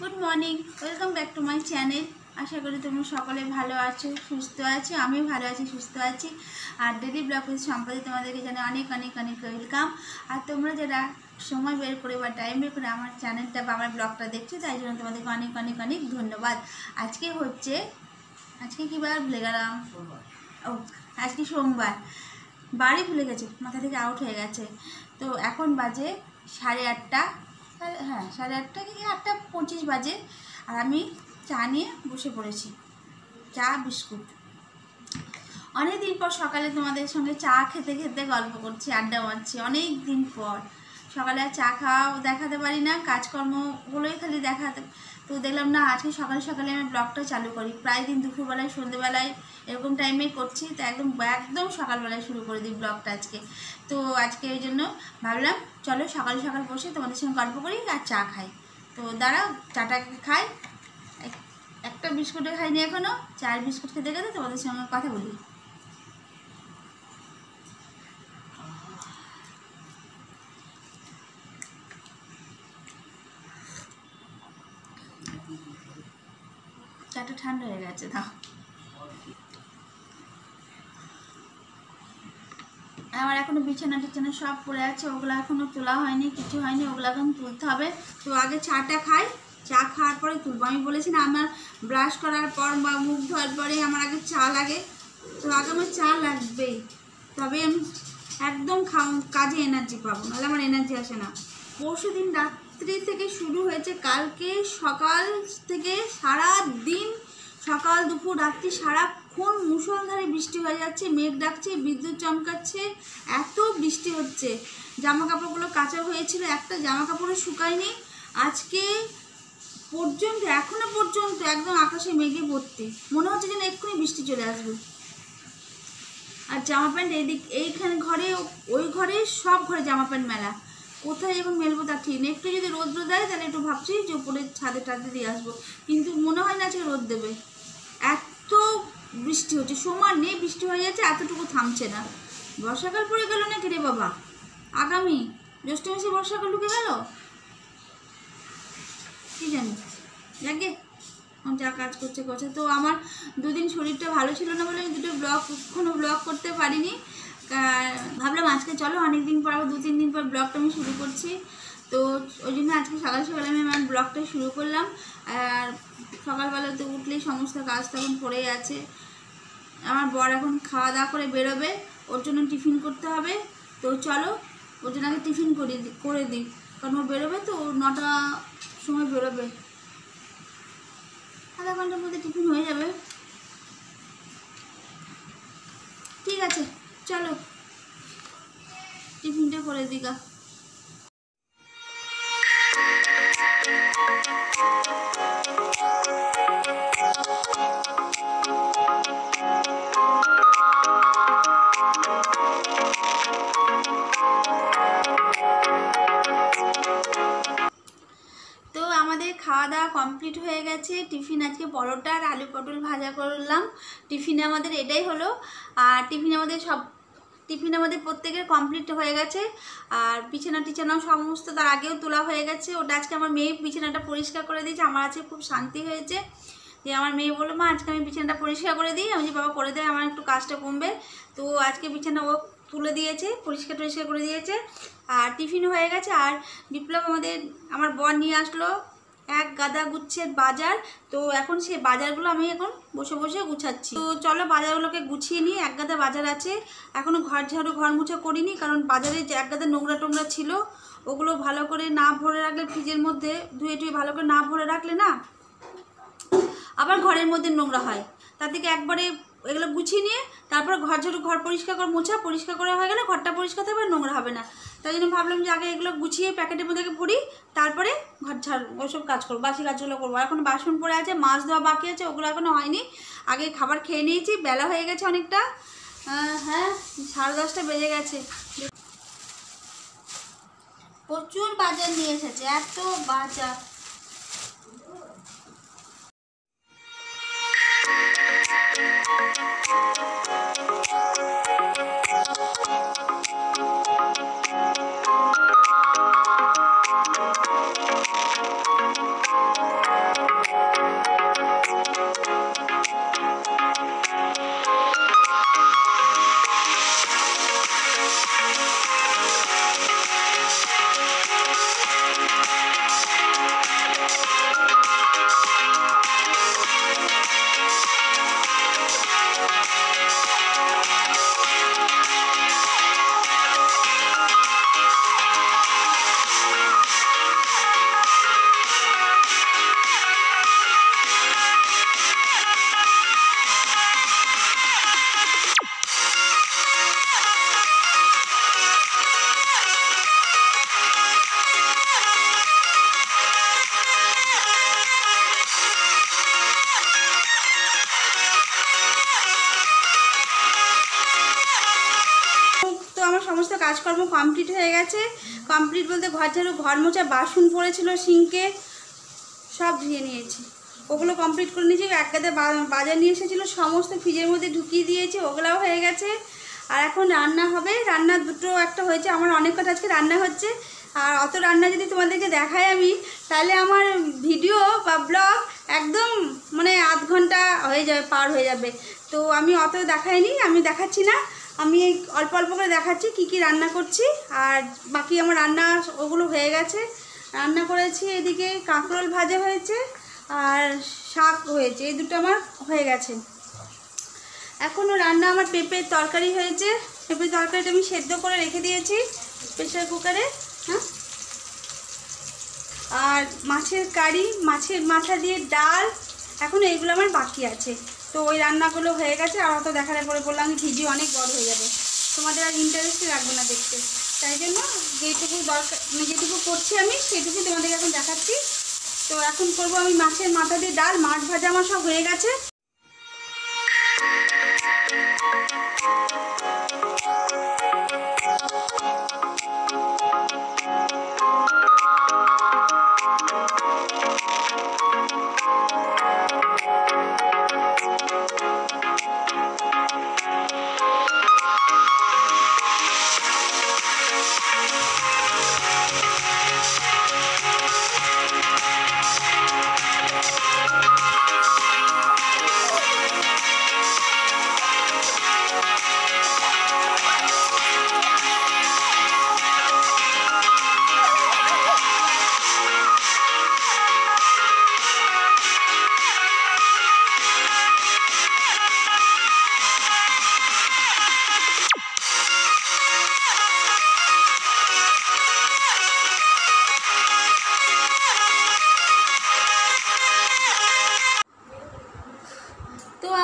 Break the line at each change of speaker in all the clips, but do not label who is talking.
Good morning welcome back to my channel আশা করি তোমরা সকলে ভালো আছো, সুস্থ আছো, আমিও ভালো আছি, সুস্থ আছি। আর ডেলি ব্লগ সম্পর্কে তোমাদেরকে জানাই অনেক অনেক অনেক ওয়েলকাম আর তোমরা যারা সময় বের করে বা টাইম বের করে আমার চ্যানেলটা বা আমার ব্লগটা দেখছ, তাই জন্য তোমাদেরকে অনেক অনেক অনেক ধন্যবাদ। আজকে হচ্ছে, আজকে কী বার ভুলে গেলাম? ও, আজকে সোমবার। বাড়ি ভুলে গেছে, মাথা থেকে আউট হয়ে গেছে। তো এখন বাজে সাড়ে আটটা। হ্যাঁ সাড়ে আটটা কি আটটা পঁচিশ বাজে আর আমি চা নিয়ে বসে পড়েছি। চা, বিস্কুট। অনেক দিন পর সকালে তোমাদের সঙ্গে চা খেতে খেতে গল্প করছি, আড্ডা মারছি। অনেক দিন পর সকালে চা খাওয়াও দেখাতে পারি না কাজকর্মগুলোই খালি দেখাতে তো দেখলাম না, আজকে সকালে সকালে আমি ব্লগটা চালু করি। প্রায় দিন দুপুরবেলায়, সন্ধ্যেবেলায় এরকম টাইমে করছি, তো একদম একদম সকালবেলায় শুরু করে দিই ব্লগটা আজকে। তো আজকে ওই জন্য ভাবলাম চলো সকাল সকাল বসে তোমাদের সঙ্গে গল্প করি আর চা খাই। তো দাঁড়াও, চাটা খাই। এক- একটা বিস্কুটে খাইনি এখনও চার বিস্কুট খেতে গেলে তোমাদের সঙ্গে কথা বলি। চাটা ঠান্ডা হয়ে গেছে, দাও। আমার এখনও বিছানা টিছানা সব পড়ে আছে, ওগুলো এখনও তোলা হয়নি, কিছু হয়নি, ওগুলো এখন তুলতে হবে। তো আগে চাটা খাই, চা খাওয়ার পরে তুলবো। আমি বলেছি না, আমার ব্রাশ করার পর বা মুখ ধোয়ার পরে আমার আগে চা লাগে। তো আগে আমার চা লাগবেই। তবে আমি একদম খাও, কাজে এনার্জি পাবো, নাহলে আমার এনার্জি আসে না। পরশু দিন রাত্রি থেকে শুরু হয়েছে, কালকে সকাল থেকে সারা দিন সকাল, দুপুর, রাত্রি সারাক্ষণ মুষলধারে বৃষ্টি হয়ে যাচ্ছে, মেঘ ডাকছে, বিদ্যুৎ চমকাচ্ছে, এত বৃষ্টি হচ্ছে। জামা কাপড়গুলো কাঁচা হয়েছিল, একটা জামা কাপড়ও শুকায়নি। আজকে পর্যন্ত, এখনও পর্যন্ত একদম আকাশে মেঘে ভর্তি। মনে হচ্ছে যেন এক্ষুনি বৃষ্টি চলে আসবে। আর জামা প্যান্ট এইদিক এইখানে ঘরে, ওই ঘরে সব ঘরে জামা প্যান্ট মেলা। কোথায় এখন মেলবো তা ঠিক নেই। একটু যদি রোদ রোদ দেয়, তাহলে একটু ভাবছি যে উপরে ছাদে টাদে দিয়ে আসব। কিন্তু মনে হয় না আজকে রোদ দেবে। এত বৃষ্টি হচ্ছে। সমান নেই, বৃষ্টি হয়ে যাচ্ছে, এতটুকু থামছে না। বর্ষাকাল পড়ে গেল নাকি রে বাবা? আগামী জ্যৈষ্ঠ মাসে বর্ষাকাল ঢুকে গেল? কি জানি। লাগে যা কাজ করছে করছে। তো আমার দুদিন শরীরটা ভালো ছিল না বলে আমি দুটো ব্লগ কোনো ব্লগ করতে পারিনি। ভাবলাম আজকে চলো অনেক দিন পর, আবার দু তিন দিন পর ব্লগটা আমি শুরু করছি। তো ওই জন্য আজকে সকাল সকালে আমি আমার ব্লগটা শুরু করলাম। আর সকালবেলাতে উঠলেই সমস্ত কাজ তখন পড়েই আছে। আমার বর এখন খাওয়া দাওয়া করে বেরোবে, ওর জন্য টিফিন করতে হবে। তো চলো, ওর জন্য আগে টিফিন করে দিই করে দিই। কারণ ও বেরোবে তো নটা সময় বেরোবে। আধা ঘণ্টার মধ্যে টিফিন হয়ে যাবে। ঠিক আছে, চলো। টিফিনটা করে দিগা তো আমাদের খাওয়া দাওয়া কমপ্লিট হয়ে গেছে। টিফিন আজকে পরোটা আর আলু পটল ভাজা করলাম। টিফিনে আমাদের এটাই হলো। আর টিফিনে আমাদের সব টিফিন আমাদের প্রত্যেকের কমপ্লিট হয়ে গেছে। আর বিছানা টিছানাও সমস্ত তার আগেও তোলা হয়ে গেছে। ওটা আজকে আমার মেয়ে বিছানাটা পরিষ্কার করে দিয়েছে। আমার আজকে খুব শান্তি হয়েছে যে আমার মেয়ে বলল, মা, আজকে আমি বিছানাটা পরিষ্কার করে দিই। আমি যে বাবা করে দেয়, আমার একটু কাজটা কমবে। তো আজকে বিছানা ও তুলে দিয়েছে, পরিষ্কার টরিষ্কার করে দিয়েছে। আর টিফিন হয়ে গেছে। আর বিপ্লব আমাদের, আমার বর নিয়ে আসলো। এক গাদা গুচ্ছের বাজার। তো এখন সে বাজারগুলো আমি এখন বসে বসে গুছাচ্ছি। তো চলো বাজারগুলোকে গুছিয়ে নিই এক গাদা বাজার আছে। এখনও ঘর ঝাড়ু, ঘর মুছা করিনি কারণ বাজারে যে এক গাদা নোংরা টোংরা ছিল, ওগুলো ভালো করে না ভরে রাখলে ফ্রিজের মধ্যে ধুয়ে টুয়ে ভালো করে না ভরে রাখলে না আবার ঘরের মধ্যে নোংরা হয়। তার থেকে একবারে এগুলো গুছিয়ে নিয়ে তারপর ঘর ঝাড়ু, ঘর পরিষ্কার করে মোছা, পরিষ্কার করে হয়ে গেলে ঘরটা পরিষ্কার থাকবে, নোংরা হবে না। তাই জন্য ভাবলাম যে আগে এগুলো গুছিয়ে প্যাকেটের মধ্যে ভরি, তারপরে ঘর ঝাড়, ওইসব কাজ করব। বাসি কাজগুলো করব। এখন বাসন পড়ে আছে, মাছ ধোয়া বাকি আছে, ওগুলো এখনও হয়নি। আগে খাবার খেয়ে নিয়েছি, বেলা হয়ে গেছে অনেকটা। হ্যাঁ সাড়ে দশটা বেজে গেছে। প্রচুর বাজার নিয়ে এসেছে, এত বাজার। কাজকর্ম কমপ্লিট হয়ে গেছে। কমপ্লিট বলতে ঘর ঝাড়ু, ঘর মোছা, বাসন পড়েছিল সিঙ্কে সব ধুয়ে নিয়েছি। ওগুলো কমপ্লিট করে নিয়েছি, এক গাদে বাজার নিয়ে এসেছিল, সমস্ত ফ্রিজের মধ্যে ঢুকিয়ে দিয়েছি, ওগুলোও হয়ে গেছে। আর এখন রান্না হবে। রান্না দুটো একটা হয়েছে, আমার অনেক কথা আজকে রান্না হচ্ছে। আর অত রান্না যদি তোমাদেরকে দেখাই আমি, তাহলে আমার ভিডিও বা ব্লগ একদম মানে আধ ঘণ্টা হয়ে যাবে, পার হয়ে যাবে। তো আমি অত দেখাইনি, আমি দেখাচ্ছি না। আমি এই অল্প অল্প করে দেখাচ্ছি কি কি রান্না করছি, আর বাকি আমার রান্না ওগুলো হয়ে গেছে। রান্না করেছি এদিকে কাঁকরোল ভাজা হয়েছে আর শাক হয়েছে, এই দুটো আমার হয়ে গেছে। এখনও রান্না আমার পেঁপের তরকারি হয়েছে। পেঁপের তরকারিটা আমি সেদ্ধ করে রেখে দিয়েছি প্রেশার কুকারে হ্যাঁ? আর মাছের কারি, মাছের মাথা দিয়ে ডাল, এখন এইগুলো আমার বাকি আছে। তো ওই রান্নাগুলো হয়ে গেছে, আর অত দেখার পরে বললাম ভিডিও অনেক বড় হয়ে যাবে। তোমাদের আর ইন্টারেস্টই লাগবে না দেখতে। তাই জন্য যেটুকু দরকার মানে যেটুকু করছি আমি সেটুকু তোমাদেরকে এখন দেখাচ্ছি। তো এখন করব আমি মাছের মাথা দিয়ে ডাল, মাছ ভাজা আমার সব হয়ে গেছে।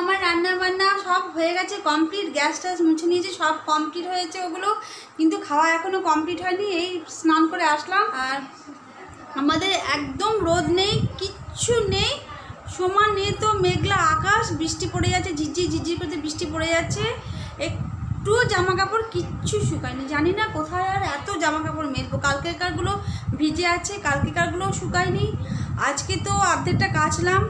আমার রান্না বান্না সব হয়ে গেছে কমপ্লিট গ্যাস ট্যাস মুছে নিয়েছি, সব কমপ্লিট হয়েছে ওগুলো। কিন্তু খাওয়া এখনও কমপ্লিট হয়নি, এই স্নান করে আসলাম। আর আমাদের একদম রোদ নেই, কিচ্ছু নেই। সমান নেই তো মেঘলা আকাশ, বৃষ্টি পড়ে যাচ্ছে, ঝিরঝির ঝিরঝির করতে বৃষ্টি পড়ে যাচ্ছে। একটু জামা কাপড় কিচ্ছু শুকায়নি, জানি না কোথায় আর এত জামা কাপড় মেলবো কালকেকারগুলো ভিজে আছে, কালকেকারগুলোও শুকায়নি। আজকে তো অর্ধেকটা কাচলাম।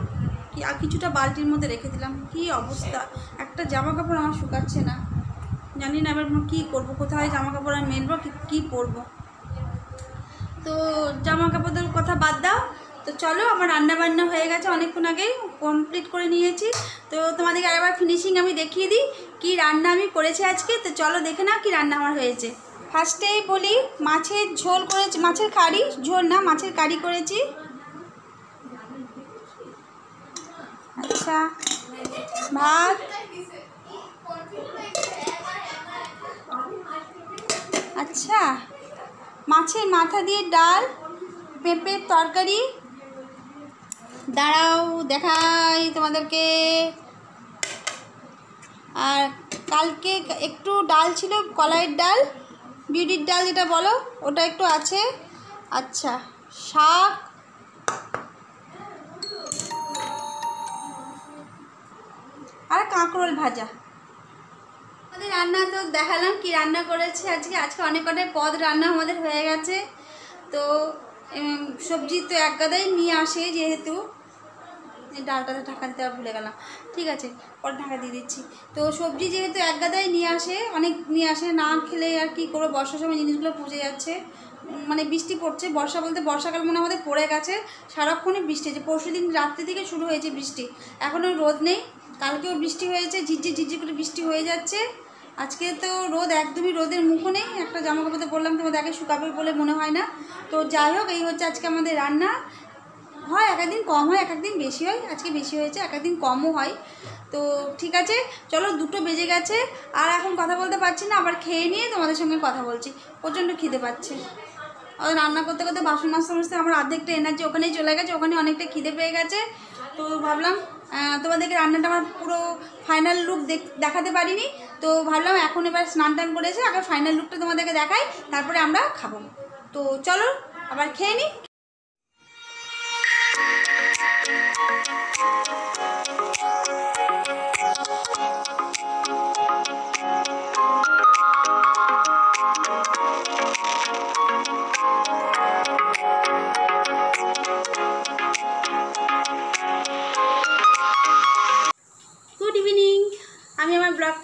কিছুটা বালতির মধ্যে রেখে দিলাম। কি অবস্থা? একটা জামা কাপড় আমার শুকাচ্ছে না। জানি না এবার কী করব, কোথায় জামা কাপড় আমি মেলবো, কী পরবো। তো জামা কাপড়ের কথা বাদ দাও। তো চলো, আমার রান্না বান্না হয়ে গেছে অনেকক্ষণ আগেই কমপ্লিট করে নিয়েছি। তো তোমাদেরকে আরেকবার ফিনিশিং আমি দেখিয়ে দিই, কি রান্না আমি করেছি আজকে। তো চলো দেখে নাও কি রান্না আমার হয়েছে। ফার্স্টেই বলি মাছের ঝোল করেছি, মাছের কারি, ঝোল না, মাছের কারি করেছি। আচ্ছা। ভাত? আচ্ছা। মাছের মাথা দিয়ে ডাল, পেঁপের তরকারি। দাঁড়াও, দেখাই তোমাদেরকে। আর কালকে একটু ডাল ছিল, কলাইয়ের ডাল, বিউটির ডাল যেটা বলো, ওটা একটু আছে। আচ্ছা শাক আর কাঁকরোল ভাজা। আমাদের রান্না তো দেখালাম কি রান্না করেছে আজকে। আজকে অনেক কটাই পদ রান্না আমাদের হয়ে গেছে। তো সবজি তো এক গাদাই নিয়ে আসে যেহেতু। এই ডালটাতে ঢাকা দিতে ভুলে গেলাম। ঠিক আছে, পরে ঢাকা দিয়ে দিচ্ছি। তো, সবজি যেহেতু এক গাদাই নিয়ে আসে, অনেক নিয়ে আসে, না খেলে আর কি করব বর্ষার সময় জিনিসগুলো পুজে যাচ্ছে। মানে বৃষ্টি পড়ছে, বর্ষা বলতে বর্ষাকাল মনে আমাদের পড়ে গেছে। সারাক্ষণই বৃষ্টি হয়েছে। পরশু দিন রাত্রি থেকে শুরু হয়েছে বৃষ্টি। এখনও রোদ নেই। কালকেও বৃষ্টি হয়েছে, ঝিরঝির ঝিরঝির করে বৃষ্টি হয়ে যাচ্ছে। আজকে তো রোদ, একদমই রোদের মুখো নেই। একটা জামা কাপড়তে বললাম তোমাদের আগে শুকাবে বলে মনে হয় না। তো যাই হোক, এই হচ্ছে আজকে আমাদের রান্না। হয় এক একদিন কম হয়, এক একদিন বেশি হয়। আজকে বেশি হয়েছে, এক একদিন কমও হয়। তো ঠিক আছে, চলো দুটো বেজে গেছে। আর এখন কথা বলতে পারছি না, আবার খেয়ে নিয়ে তোমাদের সঙ্গে কথা বলছি। প্রচণ্ড খিদে পাচ্ছে। রান্না করতে করতে বাসন মাজতে মাজতে আমার অর্ধেকটা এনার্জি ওখানেই চলে গেছে, ওখানে অনেকটা খিদে পেয়ে গেছে। তো ভাবলাম তোমাদেরকে রান্নাটা আমার পুরো ফাইনাল লুক দেখাতে পারিনি। তো ভাবলাম এখন এবার স্নান টান করেছে আবার ফাইনাল লুকটা তোমাদেরকে দেখাই, তারপরে আমরা খাব। তো চলো, আবার খেয়ে নিই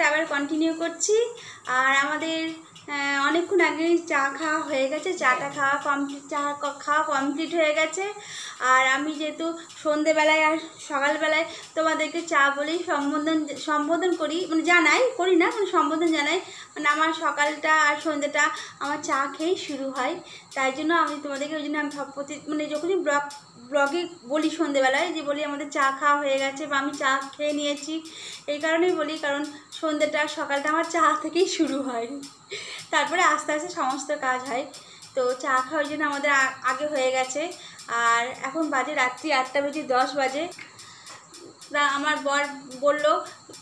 ব্লগটা আবার কন্টিনিউ করছি। আর আমাদের অনেকক্ষণ আগে চা খাওয়া হয়ে গেছে। চাটা খাওয়া কমপ্লিট চা খাওয়া কমপ্লিট হয়ে গেছে। আর আমি যেহেতু সন্ধেবেলায় আর সকালবেলায় তোমাদেরকে চা বলেই সম্বোধন সম্বোধন করি। মানে জানাই, করি না মানে সম্বোধন জানাই। মানে আমার সকালটা আর সন্ধ্যেটা আমার চা খেয়েই শুরু হয়। তাই জন্য আমি তোমাদেরকে ওই জন্য আমি সব প্রতি মানে যখনই ব্লগ ব্লগে বলি সন্ধেবেলায় যে বলি আমাদের চা খাওয়া হয়ে গেছে বা আমি চা খেয়ে নিয়েছি। এই কারণেই বলি, কারণ সন্ধ্যেটা সকালটা আমার চা থেকেই শুরু হয়। তারপরে আস্তে আস্তে সমস্ত কাজ হয়। তো চা খাওয়ার জন্য আমাদের আগে হয়ে গেছে। আর এখন বাজে রাত্রি আটটা বেজে দশ বাজে। তা আমার বর বলল,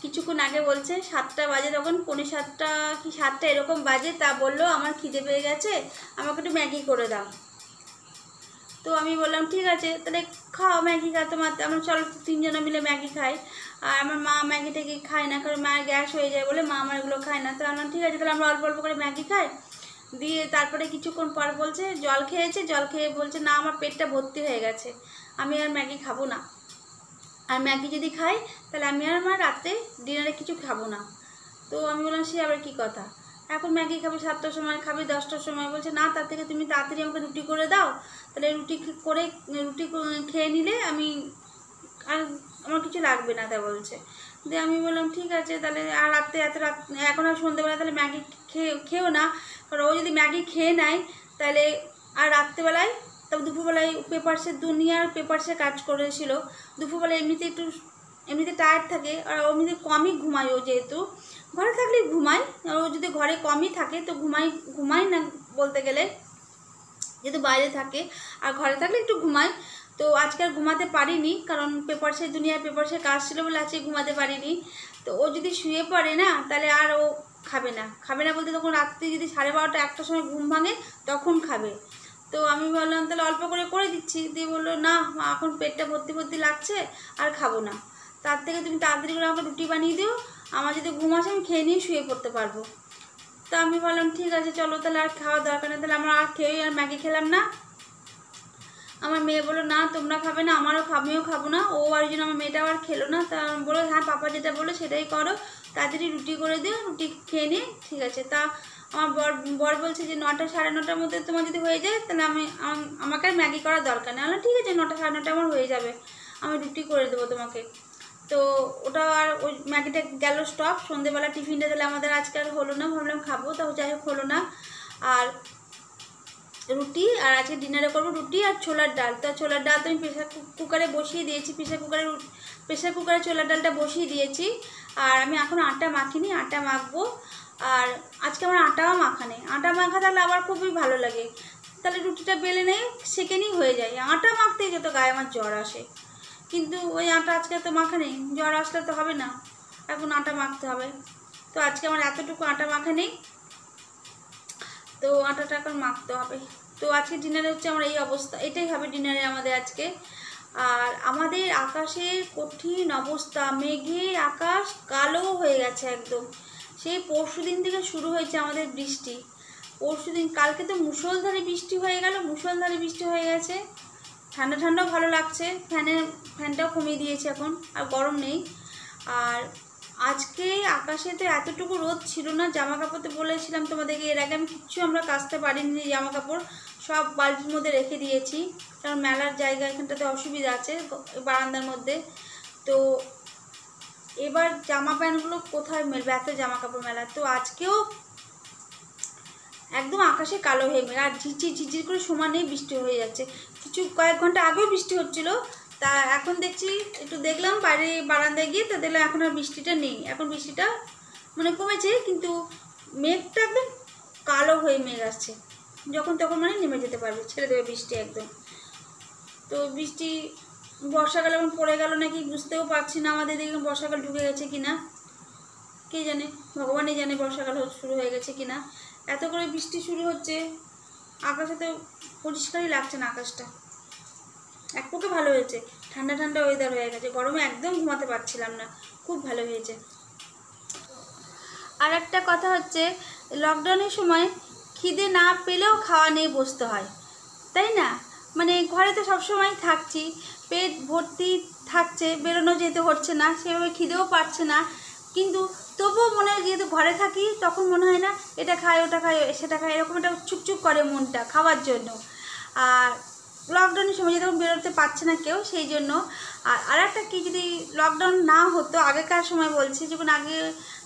কিছুক্ষণ আগে বলছে, সাতটা বাজে তখন, পৌনে সাতটা কি সাতটা এরকম বাজে। তা বলল, আমার খিদে পেয়ে গেছে, আমাকে একটু ম্যাগি করে দাও। তো আমি বললাম ঠিক আছে তাহলে খাও ম্যাগি খা তোমার আমরা চলো তিনজনে মিলে ম্যাগি খাই। আর আমার মা ম্যাগি ট্যাগি খায় না কারণ মায়ের গ্যাস হয়ে যায় বলে মা আমার এগুলো খায় না। তো আমি বললাম, ঠিক আছে তাহলে আমরা অল্প অল্প করে ম্যাগি খাই। দিয়ে তারপরে কিছুক্ষণ পর বলছে জল খেয়েছে? জল খেয়ে বলছে না আমার পেটটা ভর্তি হয়ে গেছে আমি আর ম্যাগি খাব না। আর ম্যাগি যদি খাই তাহলে আমি আর আমার রাতে ডিনারে কিছু খাব না। তো আমি বললাম সে আবার কী কথা? এখন ম্যাগি খাবে সাতটার সময়, খাবে দশটার সময়। বলছে, না, তার থেকে তুমি তাড়াতাড়ি আমাকে রুটি করে দাও। তাহলে রুটি করে, রুটি খেয়ে নিলে আমি আর আমার কিছু লাগবে না। তা বলছে। দিয়ে আমি বললাম, ঠিক আছে, তাহলে আর রাত্রে এত রাত, এখন আর সন্ধ্যেবেলা তাহলে ম্যাগি খেয়ে খেও না। কারণ ও যদি ম্যাগি খেয়ে নেয়, তাহলে আর রাত্রেবেলায় তবে দুপুরবেলায় পেপারসের দুনিয়ার পেপারসে কাজ করেছিল। দুপুরবেলায় এমনিতে একটু, এমনিতে টায়ার্ড থাকে, আর এমনিতে কমই ঘুমায় ও যেহেতু। ঘরে থাকলে ঘুমাই আর ও যদি ঘরে কমই থাকে, তো ঘুমাই ঘুমাই না বলতে গেলে। যেহেতু বাইরে থাকে, আর ঘরে থাকলে একটু ঘুমায়। তো আজকে আর ঘুমাতে পারিনি, কারণ পেপারসের দুনিয়ার পেপারসের কাজ ছিল বলে আজকে ঘুমাতে পারিনি। তো ও যদি শুয়ে পড়ে না, তাহলে আর ও খাবে না। খাবে না বলতে তখন রাত্রি যদি সাড়ে বারোটা, একটার সময় ঘুম ভাঙে, তখন খাবে। তো আমি বললাম তাহলে অল্প করে করে দিচ্ছি। দিয়ে বলল, না এখন পেটটা ভর্তি ভর্তি লাগছে, আর খাব না। তার থেকে তুমি তাড়াতাড়ি করে আমাকে রুটি বানিয়ে দিও আমার যদি ঘুম আসে, আমি খেয়ে নিয়ে শুয়ে পড়তে পারব। তো আমি বললাম, ঠিক আছে, চলো তাহলে আর খাওয়ার দরকার নেই, তাহলে আমরা আর খেয়েই আর ম্যাগি খেলাম না। আমার মেয়ে বলল, না, তোমরা খাবে না, আমারও আমিও খাব না। ও আর জন্য আমার মেয়েটা আর খেলো না। তা বলল হ্যাঁ পাপা যেটা বলল সেটাই করো, তাড়াতাড়ি রুটি করে দিও, রুটি খেয়ে নিয়ে, ঠিক আছে। তা আমার বর বর বলছে যে, নটা সাড়ে নটার মধ্যে তোমার যদি হয়ে যায়, তাহলে আমি আমাকে আর ম্যাগি করার দরকার নেই। ঠিক আছে, নটা সাড়ে নটা আমার হয়ে যাবে, আমি রুটি করে দেবো তোমাকে। তো ওটা আর ওই ম্যাগিটা গেল স্টপ সন্ধেবেলা টিফিনটা দিলে আমাদের আজকে আর হলো না, ভাবলাম খাব তাও যাই হোক হলো না। আর রুটি, আর আজকে ডিনারে করব রুটি আর ছোলার ডাল। তো ছোলার ডাল তো আমি প্রেশার কুকারে বসিয়ে দিয়েছি প্রেশার কুকারে প্রেশার কুকারে ছোলার ডালটা বসিয়ে দিয়েছি। আর আমি এখন আটা মাখিনি, আটা মাখবো। আর আজকে আমার আটাও মাখা নেই। আটা মাখা তাহলে আমার খুবই ভালো লাগে। তাহলে রুটিটা বেলে নেই সেকেন্ডই হয়ে যায়। আটা মাখতেই যত গায়ে আমার জ্বর আসে। কিন্তু ওই আটা আজকে তো মাখা নেই জ্বর আসলে তো হবে না। এখন আটা মাখতে হবে। তো আজকে আমার এতটুকু আটা মাখা নেই তো আটাটা এখন মাখতে হবে। তো আজকে ডিনারে হচ্ছে আমার এই অবস্থা, এটাই হবে ডিনারে আমাদের আজকে। আর আমাদের আকাশের কঠিন অবস্থা মেঘে আকাশ কালো হয়ে গেছে একদম। সেই পরশু দিন থেকে শুরু হয়েছে আমাদের বৃষ্টি। পরশু দিন, কালকে তো মুষলধারে বৃষ্টি হয়ে গেল, মুষলধারে বৃষ্টি হয়ে গেছে। ঠান্ডা ঠান্ডাও ভালো লাগছে। ফ্যানের ফ্যানটাও কমিয়ে দিয়েছে এখন, আর গরম নেই। আর আজকে আকাশে তো এতটুকু রোদ ছিল না জামা কাপড় তো বলেছিলাম তোমাদেরকে, এর আগে আমি কিচ্ছু আমরা কাচতে পারিনি জামা কাপড় সব বালতির মধ্যে রেখে দিয়েছি, কারণ মেলার জায়গা এখানটাতে অসুবিধা আছে বারান্দার মধ্যে। তো এবার জামা প্যান্টগুলো কোথায় মেলবে? এত জামা কাপড় মেলা তো আজকেও একদম আকাশে কালো হয়ে গেল। আর ঝিরঝির ঝিরঝির করে সমানেই বৃষ্টি হয়ে যাচ্ছে। কিছু কয়েক ঘণ্টা আগেও বৃষ্টি হচ্ছিল। তা এখন দেখছি, একটু দেখলাম বাইরে বারান্দায় গিয়ে তা দেখলাম এখন আর বৃষ্টিটা নেই। এখন বৃষ্টিটা মানে কমেছে, কিন্তু মেঘটা একদম কালো হয়ে মেঘ আসছে। যখন তখন মানে নেমে যেতে পারবে, ছেড়ে দেবে বৃষ্টি একদম। তো বৃষ্টি বর্ষাকাল এখন পড়ে গেল নাকি বুঝতেও পারছি না আমাদের দিকে বর্ষাকাল ঢুকে গেছে কি না কে জানে? ভগবানই জানে বর্ষাকাল শুরু হয়ে গেছে কি না এত করে বৃষ্টি শুরু হচ্ছে, আকাশে তো পরিষ্কারই লাগছে না আকাশটা। এক পক্ষে ভালো হয়েছে, ঠান্ডা ঠান্ডা ওয়েদার হয়ে গেছে, গরমে একদম ঘুমাতে পারছিলাম না, খুব ভালো হয়েছে। আর একটা কথা হচ্ছে লকডাউনের সময় খিদে না পেলেও খাওয়া নিয়ে বসতে হয়, তাই না? মানে ঘরে তো সবসময় থাকছি, পেট ভর্তি থাকছে, বেরোনো যেতে হচ্ছে না, সেভাবে খিদেও পাচ্ছে না কিন্তু তবুও মনে হয় যেহেতু ঘরে থাকি, তখন মনে হয় না, এটা খাই, ওটা খাই, সেটা খাই, এরকম একটা চুপচুপ করে মনটা খাওয়ার জন্য। আর লকডাউনের সময় যখন বেরোতে পারছে না কেউ, সেই জন্য আর আর একটা কি, যদি লকডাউন না হতো, আগেকার সময় বলছি, যখন আগে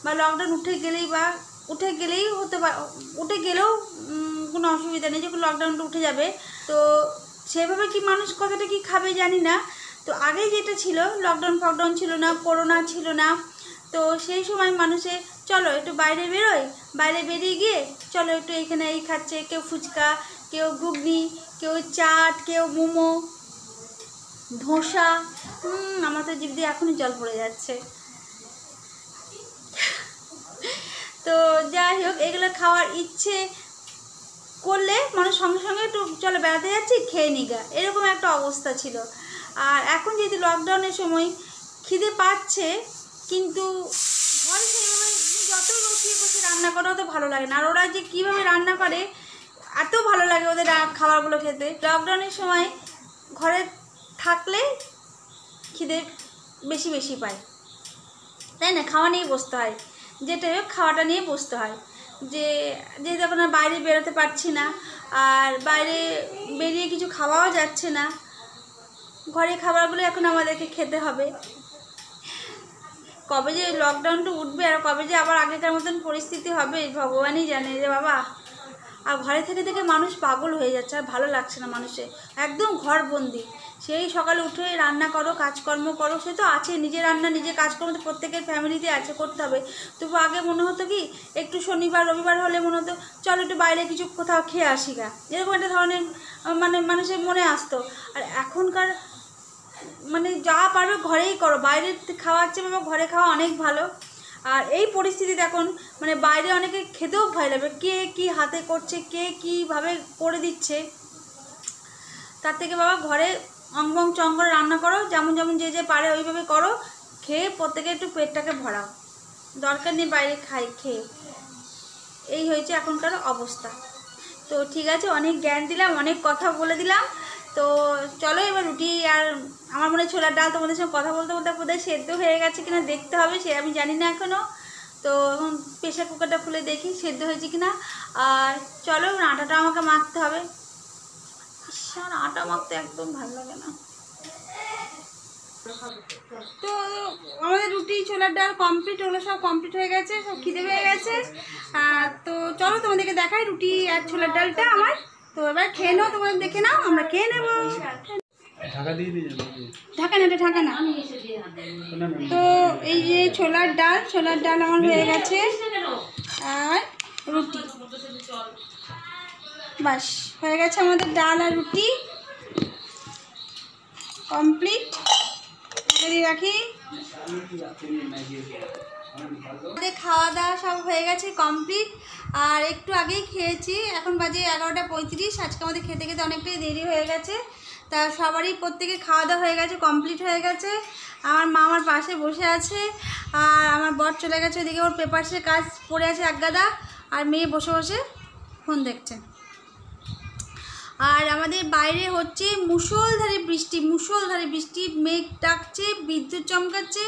বা লকডাউন উঠে গেলেই বা, উঠে গেলেই হতে পারে উঠে গেলেও কোনো অসুবিধা নেই, যখন লকডাউনটা উঠে যাবে। তো সেভাবে কি মানুষ কতটা কি খাবে জানি না। তো আগে যেটা ছিল লকডাউন ফকডাউন ছিল না করোনা ছিল না তো সেই সময় মানুষে, চলো একটু বাইরে বেরোয় বাইরে বেরিয়ে গিয়ে, চলো একটু এখানে এই খাচ্ছে, কেউ ফুচকা, কেউ ঘুগনি, কেউ চাট, কেউ মোমো, ধোসা। আমার তো জিভ দিয়ে এখনই জল পড়ে যাচ্ছে। তো যাই হোক, এগুলো খাওয়ার ইচ্ছে করলে মানুষ সঙ্গে সঙ্গে একটু, চলো বেড়াতে যাচ্ছি, খেয়ে নিগা এরকম একটা অবস্থা ছিল। আর এখন যেহেতু লকডাউনের সময় খিদে পাচ্ছে কিন্তু ঘরে সেইভাবে যত রসিয়ে বসে রান্না করা অত ভালো লাগে না। আর ওরা যে কীভাবে রান্না করে, এত ভালো লাগে ওদের খাবারগুলো খেতে। লকডাউনের সময় ঘরে থাকলে খিদে বেশি বেশি পায়। তাই না? খাওয়া নিয়ে বসতে হয়। যেটা হোক খাওয়াটা নিয়ে বসতে হয়। যে, যেহেতু এখন বাইরে বেরোতে পারছি না, আর বাইরে বেরিয়ে কিছু খাওয়াও যাচ্ছে না, ঘরে খাবারগুলো এখন আমাদেরকে খেতে হবে। কবে যে লকডাউনটা উঠবে আর কবে যে আবার আগেকার মতন পরিস্থিতি হবে ভগবানই জানে যে বাবা, আর ঘরে থেকে থেকে মানুষ পাগল হয়ে যাচ্ছে আর ভালো লাগছে না মানুষের একদম ঘরবন্দি। সেই সকালে উঠে রান্না করো, কাজকর্ম করো, সে তো আছে, নিজে রান্না, নিজে কাজকর্ম তো প্রত্যেকের ফ্যামিলিতে আছে, করতে হবে। তবু আগে মনে হতো কি, একটু শনিবার, রবিবার হলে মনে হতো, চলো একটু বাইরে কিছু কোথাও খেয়ে আসি গা। এরকম একটা ধরনের মানে মানুষের মনে আসতো। আর এখনকার মানে যা পারবে ঘরেই করো। বাইরে খাওয়ার চেয়ে বাবা ঘরে খাওয়া অনেক ভালো। আর এই পরিস্থিতিতে এখন মানে বাইরে অনেকে খেতেও ভয় লাগবে কে কি হাতে করছে, কে কীভাবে করে দিচ্ছে। তার থেকে বাবা ঘরে অঙ্গং চং করে রান্না করো, যেমন যেমন যে যে পারে ওইভাবে করো। খেয়ে প্রত্যেকে একটু পেটটাকে ভরাও। দরকার নেই বাইরে খাই, খেয়ে। এই হয়েছে এখনকার অবস্থা। তো ঠিক আছে, অনেক জ্ঞান দিলাম, অনেক কথা বলে দিলাম। তো চলো এবার রুটি আর আমার মনে ছোলার ডাল তোমাদের সঙ্গে কথা বলতে বলতে বোধহয় সেদ্ধ হয়ে গেছে কিনা দেখতে হবে, সে আমি জানি না এখনও তো এখন প্রেশার কুকারটা খুলে দেখি সেদ্ধ হয়েছে কিনা। আর চলো আটাটা আমাকে মাখতে হবে। আমার আটা মাখতে একদম ভালো লাগে না। তো আমাদের রুটি, ছোলার ডাল কমপ্লিট হলো সব কমপ্লিট হয়ে গেছে, সব খিদে হয়ে গেছে। তো চলো তোমাদেরকে দেখাই রুটি আর ছোলার ডালটা আমার। তো এবার খেয়ে নাও তোমাদের দেখে নাও আমরা খেয়ে নেব।
ঢাকা
না এটা ঢাকা না। তো এই যে ছোলার ডাল ছোলার ডাল আমার হয়ে গেছে। আর রুটি। বাস হয়ে গেছে আমাদের ডাল আর রুটি। কমপ্লিট। রাখি। আমাদের খাওয়া দাওয়া সব হয়ে গেছে কমপ্লিট। আর একটু আগেই খেয়েছি, এখন বাজে এগারোটা পঁয়ত্রিশ, আজকে আমাদের খেতে খেতে অনেকটাই দেরি হয়ে গেছে। তা সবারই প্রত্যেকে খাওয়া দাওয়া হয়ে গেছে, কমপ্লিট হয়ে গেছে। আমার মা আমার পাশে বসে আছে, আর আমার বর চলে গেছে ওদিকে ওর পেপারসের কাজ পড়ে আছে একগাদা আর মেয়ে বসে বসে ফোন দেখছে। আর আমাদের বাইরে হচ্ছে মুষলধারে বৃষ্টি মুষলধারে বৃষ্টি, মেঘ ডাকছে, বিদ্যুৎ চমকাচ্ছে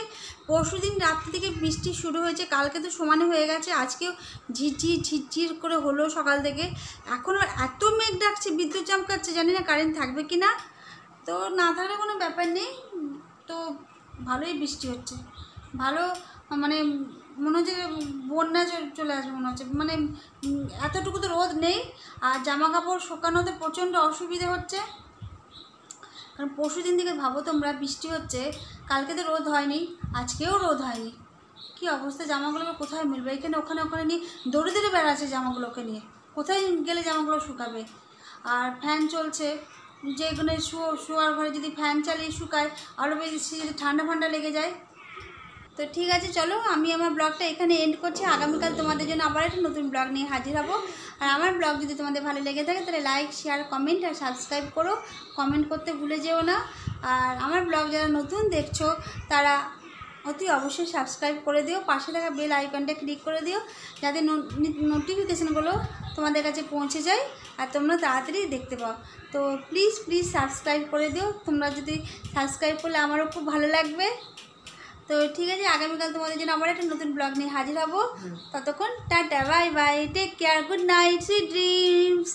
পরশুদিন রাত্রি থেকে বৃষ্টি শুরু হয়েছে। কালকে তো সমানে হয়ে গেছে, আজকেও ঝিরঝির ঝিরঝির করে হলো সকাল থেকে। এখনও এত মেঘ ডাকছে, বিদ্যুৎ চমকাচ্ছে, জানি না কারেন্ট থাকবে কি না। তো না থাকলে কোনো ব্যাপার নেই। তো ভালোই বৃষ্টি হচ্ছে। ভালো মানে মনে হচ্ছে বন্যা চলে আসবে মনে হচ্ছে। মানে এতটুকু তো রোদ নেই। আর জামা কাপড় শুকানোতে প্রচণ্ড অসুবিধে হচ্ছে। কারণ পরশু দিন থেকে ভাবো তোমরা, বৃষ্টি হচ্ছে, কালকে তো রোদ হয়নি, আজকেও রোদ হয়নি। কি অবস্থা? জামাগুলোকে কোথায় মিলবে? এখানে, ওখানে ওখানে নিয়ে দৌড়ে দৌড়ে বেড়াচ্ছে জামাগুলোকে নিয়ে। কোথায় গেলে জামাগুলো শুকাবে? আর ফ্যান চলছে যেগুলো শুয়ো শোয়ার ঘরে যদি ফ্যান চালিয়ে শুকায় আরও বেশি ঠান্ডা ফান্ডা লেগে যায় তো ঠিক আছে, চলো আমি আমার ব্লগটা এখানে এন্ড করছি। আগামীকাল তোমাদের জন্য আবার একটা নতুন ব্লগ নিয়ে হাজির হব। আর আমার ব্লগ যদি তোমাদের ভালো লেগে থাকে, তাহলে লাইক শেয়ার কমেন্ট আর সাবস্ক্রাইব করো। কমেন্ট করতে ভুলে যেও না। আর আমার ব্লগ যারা নতুন দেখছ, তারা অতি অবশ্যই সাবস্ক্রাইব করে দিও। পাশে থাকা বেল আইকনটা ক্লিক করে দিও, যাতে নোটিফিকেশানগুলো তোমাদের কাছে পৌঁছে যায় আর তোমরা তাড়াতাড়ি দেখতে পাও। তো প্লিজ প্লিজ সাবস্ক্রাইব করে দিও। তোমরা যদি সাবস্ক্রাইব করলে আমারও খুব ভালো লাগবে। তো ঠিক আছে আগামীকাল তোমাদের জন্য আবার একটা নতুন ব্লগ নিয়ে হাজির হব ততক্ষণ tata bye bye take care good night sweet dreams